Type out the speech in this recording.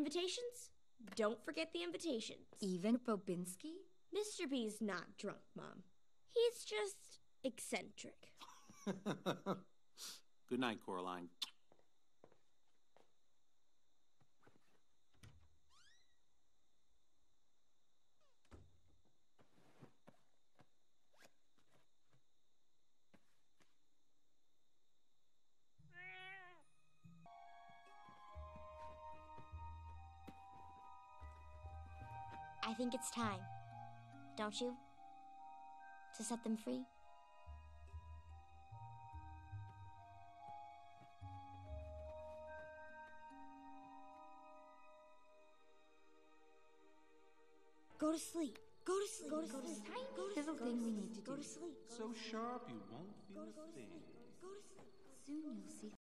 Invitations? Don't forget the invitations. Even Bobinsky? Mr. B's not drunk, Mom. He's just eccentric. Good night, Coraline. I think it's time, don't you? To set them free? Go to sleep. Go to sleep. Go to Go to sleep. sleep. Go to sleep. thing we need to Go do. to sleep. So sharp you won't feel a thing.